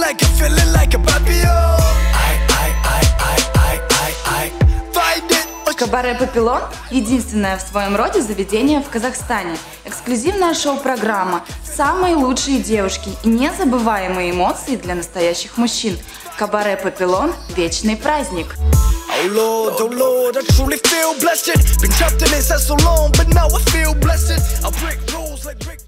like a feeling like a papillon. I, I, I, I, I, I, I find it. Кабаре «Папилон» – единственное в своем роде заведение в Казахстане. Эксклюзивная шоу-программа, самые лучшие девушки и незабываемые эмоции для настоящих мужчин. Кабаре «Папилон» – вечный праздник. Oh Lord, oh Lord, I truly feel blessed. Been trapped in this so long, but now I feel blessed. I break rules like brick.